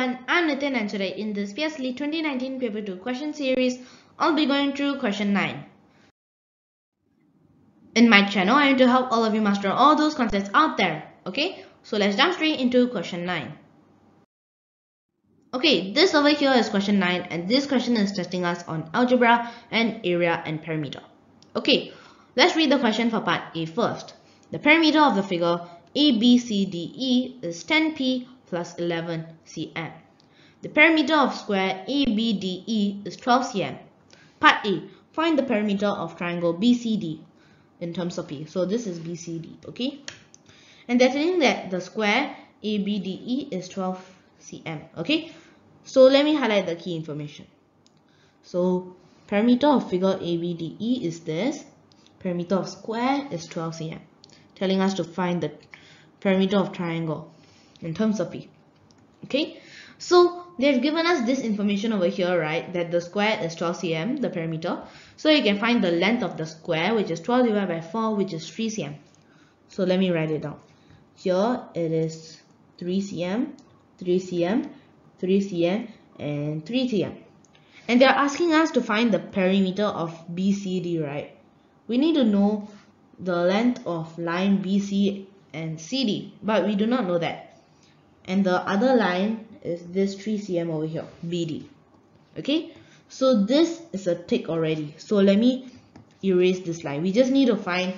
everyone, I'm Nithin and today in this PSLE 2019 Paper 2 question series, I'll be going through question 9. In my channel, I aim to help all of you master all those concepts out there, okay? So let's jump straight into question 9. Okay, this over here is question 9 and this question is testing us on algebra and area and perimeter. Okay, let's read the question for part A first. The perimeter of the figure ABCDE is 10p plus 11 cm. The perimeter of square ABDE is 12 cm. Part A. Find the perimeter of triangle BCD in terms of P. So this is BCD, okay? And they're telling that the square ABDE is 12 cm, okay? So let me highlight the key information. So perimeter of figure ABDE is this. Perimeter of square is 12 cm. Telling us to find the perimeter of triangle in terms of P. Okay, so they've given us this information over here, right? That the square is 12 cm, the perimeter. So you can find the length of the square, which is 12 divided by 4, which is 3 cm. So let me write it down. Here it is 3 cm, 3 cm, 3 cm, and 3 cm. And they're asking us to find the perimeter of BCD, right? We need to know the length of line BC and CD, but we do not know that and the other line is this 3 cm over here BD okay? So this is a tick already. So let me erase this line. We just need to find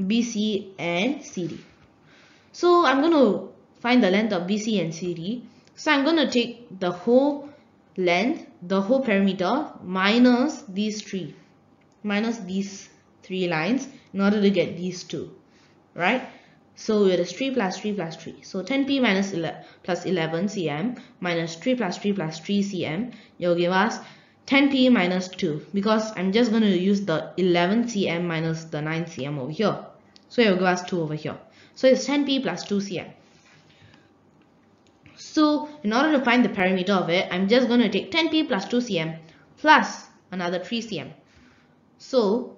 BC and CD so I'm going to find the length of BC and CD so I'm going to take the whole length the whole perimeter minus these three minus these three lines in order to get these two right so it is 3 plus 3 plus 3. So 10p minus 11 plus 11 cm minus 3 plus 3 plus 3 cm. You'll give us 10p minus 2 because I'm just going to use the 11 cm minus the 9 cm over here. So it will give us 2 over here. So it's 10p plus 2 cm. So in order to find the perimeter of it, I'm just going to take 10p plus 2 cm plus another 3 cm. So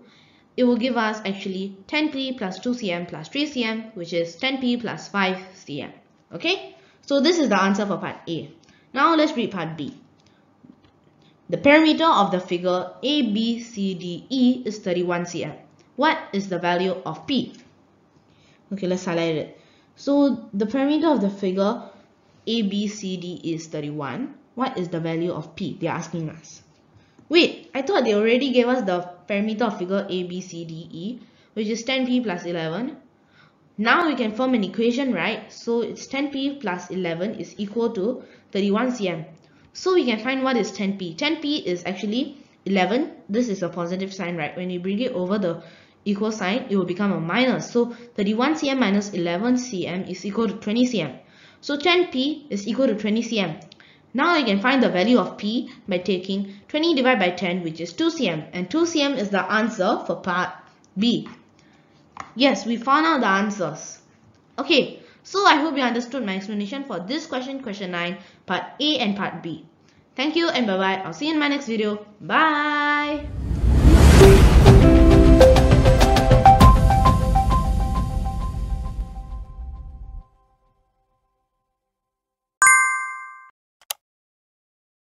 it will give us actually 10p plus 2cm plus 3cm which is 10p plus 5cm okay? So this is the answer for part A. Now let's read part B. The perimeter of the figure ABCDE is 31 cm what is the value of P? Okay let's highlight it. So the perimeter of the figure ABCD is 31 what is the value of P? They're asking us Wait, I thought they already gave us the perimeter of figure ABCDE, which is 10p plus 11. Now we can form an equation, right? So it's 10p plus 11 is equal to 31 cm. So we can find what is 10p. 10p is actually 11. This is a positive sign, right? When you bring it over the equal sign, it will become a minus. So 31 cm minus 11 cm is equal to 20 cm. So 10p is equal to 20 cm. Now I can find the value of P by taking 20 divided by 10 which is 2 cm and 2 cm is the answer for part B. Yes, we found out the answers. Okay, so I hope you understood my explanation for this question, question 9, part A and part B. Thank you and bye-bye. I'll see you in my next video. Bye!